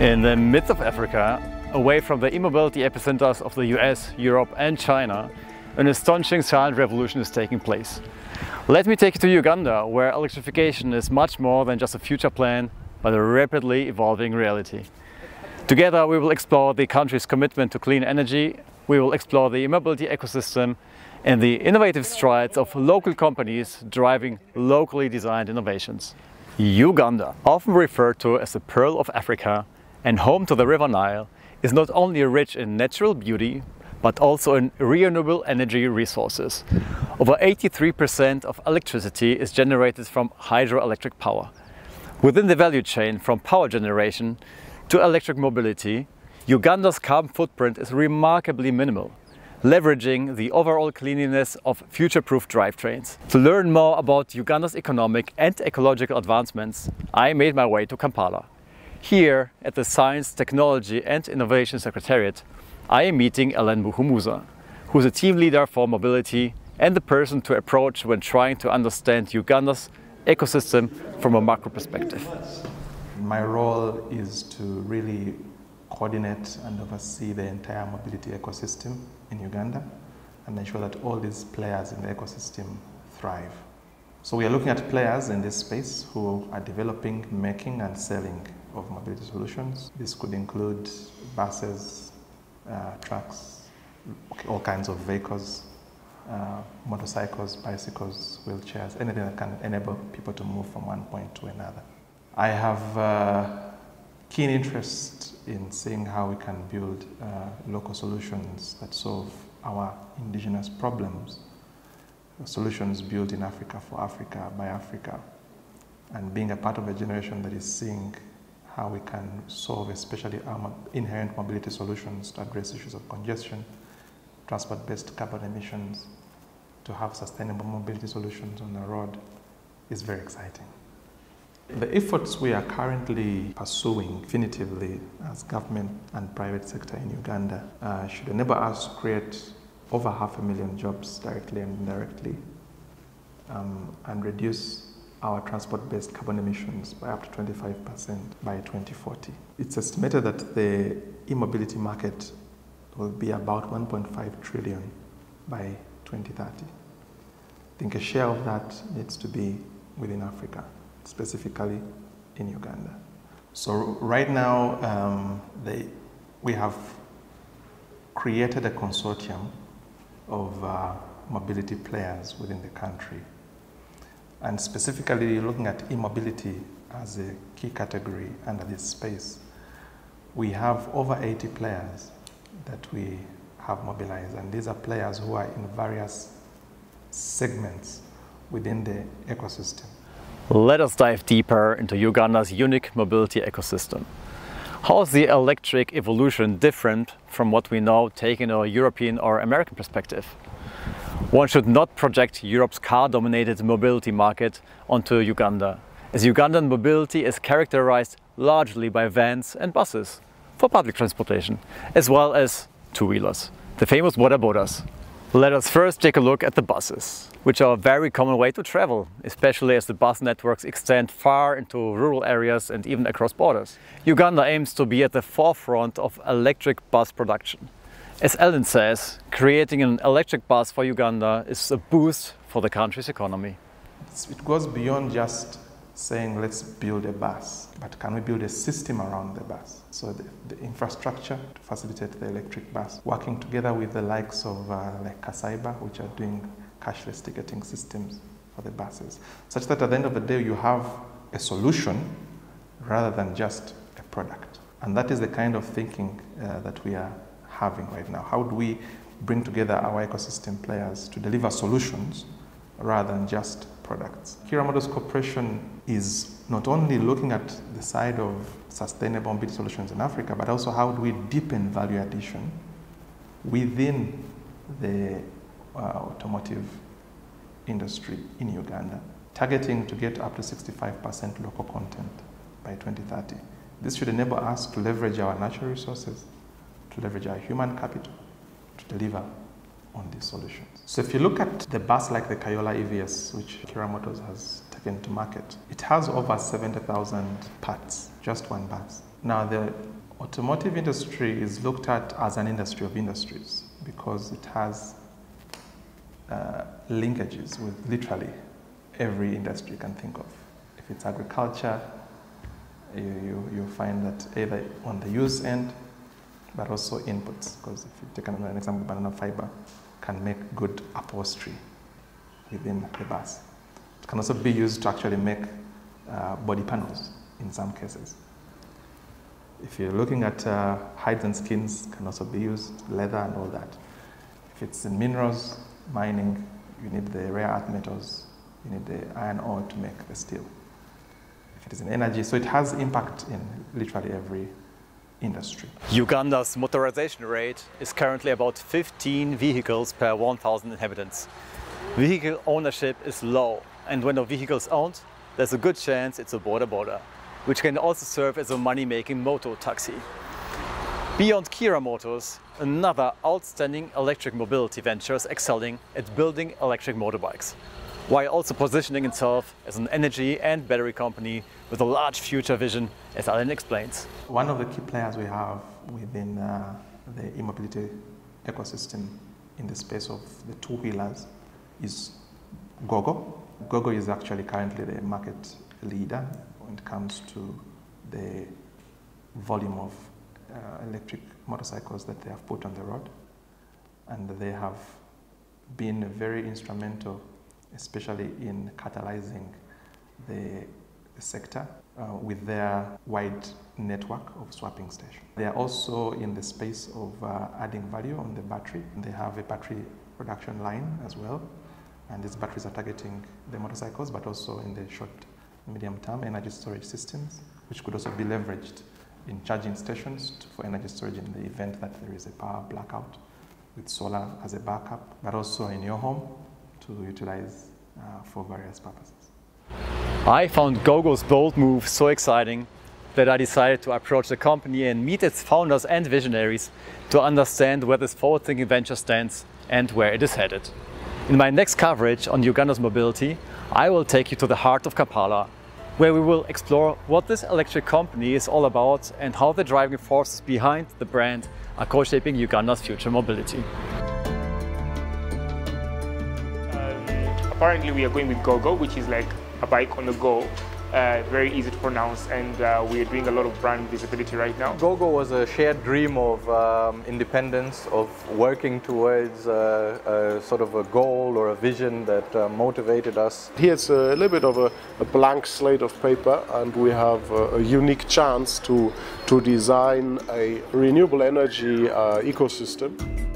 In the midst of Africa, away from the e-mobility epicenters of the US, Europe and China, an astonishing silent revolution is taking place. Let me take you to Uganda, where electrification is much more than just a future plan, but a rapidly evolving reality. Together we will explore the country's commitment to clean energy, we will explore the e-mobility ecosystem and the innovative strides of local companies driving locally designed innovations. Uganda, often referred to as the Pearl of Africa and home to the River Nile, is not only rich in natural beauty, but also in renewable energy resources. Over 83% of electricity is generated from hydroelectric power. Within the value chain from power generation to electric mobility, Uganda's carbon footprint is remarkably minimal, leveraging the overall cleanliness of future-proof drivetrains. To learn more about Uganda's economic and ecological advancements, I made my way to Kampala. Here at the Science, Technology and Innovation Secretariat, I am meeting Allan Muhumuza, who is a team leader for mobility and the person to approach when trying to understand Uganda's ecosystem from a macro perspective. My role is to really coordinate and oversee the entire mobility ecosystem in Uganda and ensure that all these players in the ecosystem thrive. So we are looking at players in this space who are developing, making and selling of mobility solutions. This could include buses, uh, trucks, all kinds of vehicles, uh, motorcycles, bicycles, wheelchairs, anything that can enable people to move from one point to another. I have uh, keen interest in seeing how we can build uh, local solutions that solve our indigenous problems, solutions built in Africa for Africa by Africa, and being a part of a generation that is seeing how we can solve especially our inherent mobility solutions to address issues of congestion, transport-based carbon emissions, to have sustainable mobility solutions on the road is very exciting. The efforts we are currently pursuing definitively as government and private sector in Uganda uh, should enable us to create over half a million jobs directly and indirectly um, and reduce our transport-based carbon emissions by up to 25% by 2040. It's estimated that the e-mobility market will be about 1.5 trillion by 2030. I think a share of that needs to be within Africa, specifically in Uganda. So right now, um, they, we have created a consortium of uh, mobility players within the country and specifically looking at e-mobility as a key category under this space, we have over 80 players that we have mobilized, and these are players who are in various segments within the ecosystem. Let us dive deeper into Uganda's unique mobility ecosystem. How is the electric evolution different from what we know taking a European or American perspective? One should not project Europe's car-dominated mobility market onto Uganda, as Ugandan mobility is characterized largely by vans and buses for public transportation, as well as two-wheelers, the famous boda bodas. Let us first take a look at the buses, which are a very common way to travel, especially as the bus networks extend far into rural areas and even across borders. Uganda aims to be at the forefront of electric bus production. As Allan says, creating an electric bus for Uganda is a boost for the country's economy. It goes beyond just saying let's build a bus, but can we build a system around the bus? So the, the infrastructure to facilitate the electric bus, working together with the likes of uh, like Kasaiba, which are doing cashless ticketing systems for the buses, such that at the end of the day you have a solution rather than just a product. And that is the kind of thinking uh, that we are having right now. How do we bring together our ecosystem players to deliver solutions rather than just products? Kiira Motors Corporation is not only looking at the side of sustainable mobility solutions in Africa, but also how do we deepen value addition within the uh, automotive industry in Uganda, targeting to get up to 65% local content by 2030. This should enable us to leverage our natural resources, to leverage our human capital to deliver on these solutions. So if you look at the bus like the Kayoola EVS, which Kiira Motors has taken to market. It has over 70,000 parts, just one bus. Now, the automotive industry is looked at as an industry of industries because it has uh, linkages with literally every industry you can think of. If it's agriculture, you, you, you find that either on the use end, but also inputs, because if you take an example, banana fiber can make good upholstery within the bus. It can also be used to actually make uh, body panels in some cases. If you're looking at uh, hides and skins, can also be used, leather and all that. If it's in minerals, mining, you need the rare earth metals, you need the iron ore to make the steel. If it is in energy, so it has impact in literally every industry. Uganda's motorization rate is currently about 15 vehicles per 1,000 inhabitants. Vehicle ownership is low, and when a vehicle is owned, there's a good chance it's a boda boda, which can also serve as a money-making moto taxi. Beyond Kiira Motors, another outstanding electric mobility venture is excelling at building electric motorbikes, while also positioning itself as an energy and battery company with a large future vision, as Allan explains. One of the key players we have within uh, the e-mobility ecosystem in the space of the two-wheelers is Gogo. Gogo is actually currently the market leader when it comes to the volume of uh, electric motorcycles that they have put on the road. And they have been very instrumental, especially in catalyzing the, the sector uh, with their wide network of swapping stations. They are also in the space of uh, adding value on the battery. They have a battery production line as well and these batteries are targeting the motorcycles, but also in the short, medium term energy storage systems, which could also be leveraged in charging stations for energy storage in the event that there is a power blackout with solar as a backup, but also in your home to utilize uh, for various purposes. I found Gogo's bold move so exciting that I decided to approach the company and meet its founders and visionaries to understand where this forward-thinking venture stands and where it is headed. In my next coverage on Uganda's mobility, I will take you to the heart of Kampala, where we will explore what this electric company is all about and how the driving forces behind the brand are co-shaping Uganda's future mobility. Apparently we are going with GoGo, which is like a bike on the go uh, very easy to pronounce, and uh, we're doing a lot of brand visibility right now. GoGo was a shared dream of um, independence, of working towards uh, a sort of a goal or a vision that uh, motivated us. Here's a little bit of a, a, blank slate of paper, and we have a, a unique chance to, to design a renewable energy uh, ecosystem.